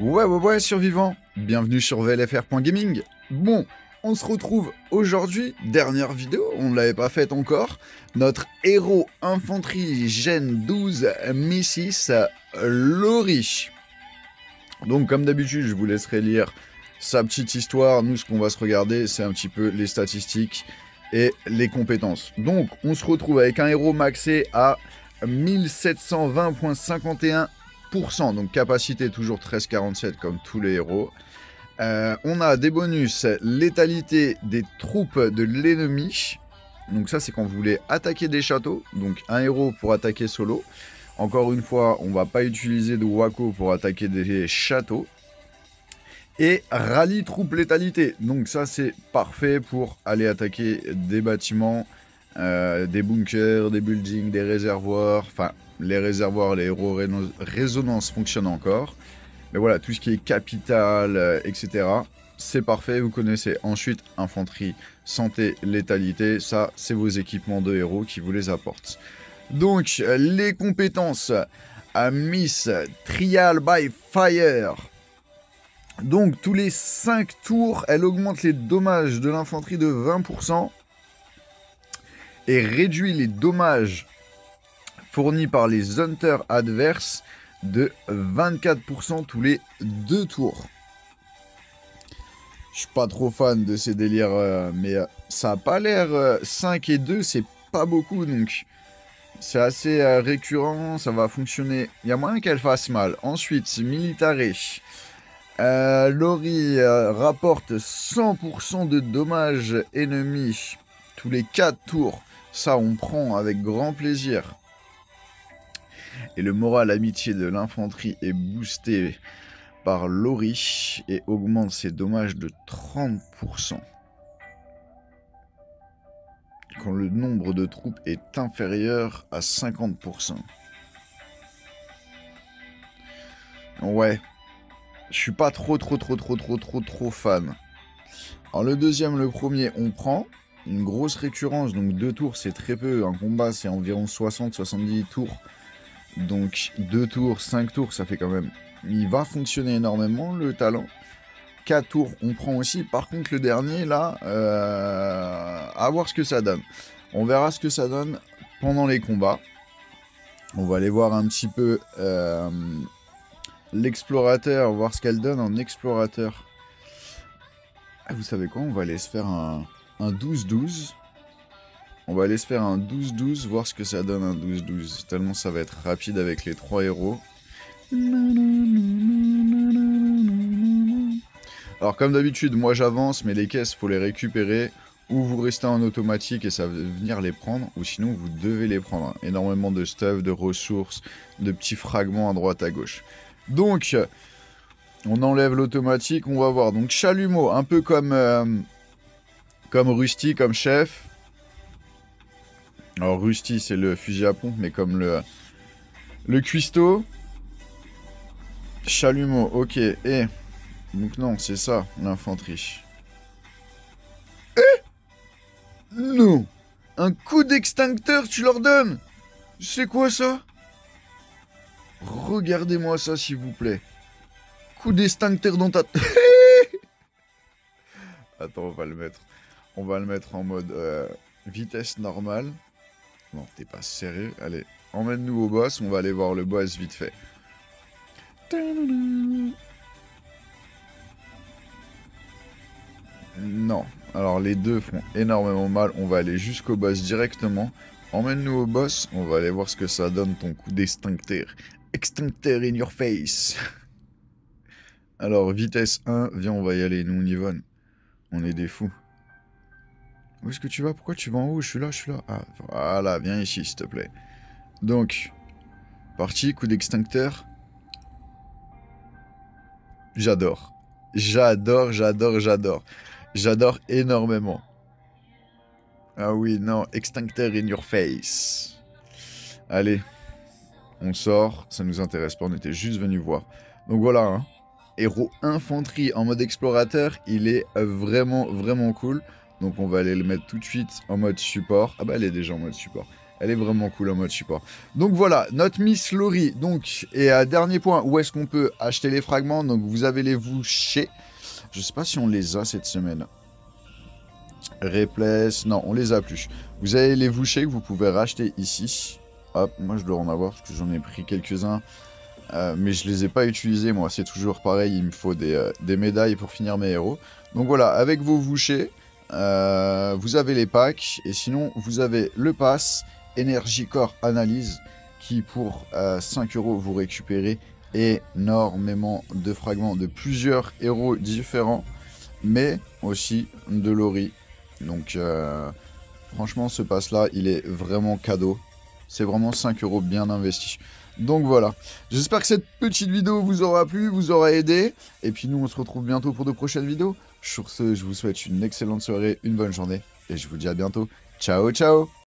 Ouais, ouais, ouais, survivants, bienvenue sur VLFR.gaming. Bon, on se retrouve aujourd'hui, dernière vidéo, on ne l'avait pas faite encore, notre héros infanterie Gen 12 Missis Lori. Donc comme d'habitude, je vous laisserai lire sa petite histoire. Nous, ce qu'on va se regarder, c'est un petit peu les statistiques et les compétences. Donc, on se retrouve avec un héros maxé à 1720.51%. Donc, capacité toujours 1347 comme tous les héros. Euh, on a des bonus, létalité des troupes de l'ennemi. Donc ça, c'est quand vous voulez attaquer des châteaux. Donc un héros pour attaquer solo. Encore une fois, on va pas utiliser de Wako pour attaquer des châteaux. Et rallye troupe létalité. Donc ça, c'est parfait pour aller attaquer des bâtiments, euh, des bunkers, des buildings, des réservoirs. Enfin, les réservoirs, les héros fonctionnent encore. Mais voilà, tout ce qui est capital, euh, etc. C'est parfait, vous connaissez. Ensuite, infanterie, santé, létalité. Ça, c'est vos équipements de héros qui vous les apportent. Donc, les compétences à Miss Trial by Fire. Donc, tous les 5 tours, elle augmente les dommages de l'infanterie de 20% et réduit les dommages fournis par les hunters adverses de 24% tous les 2 tours. Je suis pas trop fan de ces délires, euh, mais euh, ça a pas l'air... 5 euh, et 2, c'est pas beaucoup, donc c'est assez récurrent, ça va fonctionner. Il y a moyen qu'elle fasse mal. Ensuite, Military. Lori rapporte 100% de dommages ennemis tous les 4 tours. Ça, on prend avec grand plaisir et le moral amitié de l'infanterie est boosté par Lori et augmente ses dommages de 30%. Quand le nombre de troupes est inférieur à 50%. Ouais. Je suis pas trop trop trop trop trop trop trop fan. Alors le deuxième, le premier, on prend. Une grosse récurrence, donc deux tours c'est très peu. Un combat c'est environ 60-70 tours donc 2 tours, 5 tours, ça fait quand même... Il va fonctionner énormément, le talent. 4 tours, on prend aussi. Par contre, le dernier, là, euh, à voir ce que ça donne. On verra ce que ça donne pendant les combats. On va aller voir un petit peu euh, l'explorateur, voir ce qu'elle donne en explorateur. Ah, vous savez quoi? On va aller se faire un 12-12. On va aller se faire un 12-12, voir ce que ça donne un 12-12. Tellement ça va être rapide avec les trois héros. Alors comme d'habitude, moi j'avance, mais les caisses, faut les récupérer. Ou vous restez en automatique et ça va venir les prendre, ou sinon vous devez les prendre. Énormément de stuff, de ressources, de petits fragments à droite à gauche. Donc, on enlève l'automatique, on va voir. Donc chalumeau, un peu comme, euh, comme Rusty, comme chef. Alors Rusty, c'est le fusil à pompe, mais comme le, le cuistot. Chalumeau, ok. Et... Donc non, c'est ça, l'infanterie. Eh Non Un coup d'extincteur, tu leur donnes C'est quoi ça? Regardez-moi ça, s'il vous plaît. Coup d'extincteur dans ta... Attends, on va le mettre. On va le mettre en mode euh, vitesse normale. Non, t'es pas sérieux Allez, emmène-nous au boss, on va aller voir le boss vite fait. Non, alors les deux font énormément mal, on va aller jusqu'au boss directement. Emmène-nous au boss, on va aller voir ce que ça donne ton coup d'extincteur. Extincteur in your face Alors, vitesse 1, viens, on va y aller, nous on y va. On est des fous. Où est-ce que tu vas? Pourquoi tu vas en haut? Je suis là, je suis là. Ah, voilà, viens ici, s'il te plaît. Donc, parti, coup d'extincteur. J'adore. J'adore, j'adore, j'adore. J'adore énormément. Ah oui, non, extincteur in your face. Allez, on sort, ça nous intéresse pas, on était juste venu voir. Donc voilà, hein. héros infanterie en mode explorateur, il est vraiment, vraiment cool. Donc on va aller le mettre tout de suite en mode support. Ah bah elle est déjà en mode support. Elle est vraiment cool en mode support. Donc voilà, notre Miss Lori. Donc, et à dernier point, où est-ce qu'on peut acheter les fragments? Donc vous avez les vouchés. Je sais pas si on les a cette semaine. Replace, non, on les a plus. Vous avez les vouchés que vous pouvez racheter ici. Hop, moi je dois en avoir parce que j'en ai pris quelques-uns. Euh, mais je les ai pas utilisés, moi. C'est toujours pareil, il me faut des, euh, médailles pour finir mes héros. Donc voilà, avec vos vouchés, euh, vous avez les packs. Et sinon, vous avez le pass Energy Core Analyse qui, pour 5 euros, vous récupérez énormément de fragments de plusieurs héros différents. Mais aussi de Lori. Donc, franchement, ce pass-là, il est vraiment cadeau. C'est vraiment 5 euros bien investis. Donc voilà. J'espère que cette petite vidéo vous aura plu, vous aura aidé. Et puis nous, on se retrouve bientôt pour de prochaines vidéos. Sur ce, je vous souhaite une excellente soirée, une bonne journée. Et je vous dis à bientôt. Ciao, ciao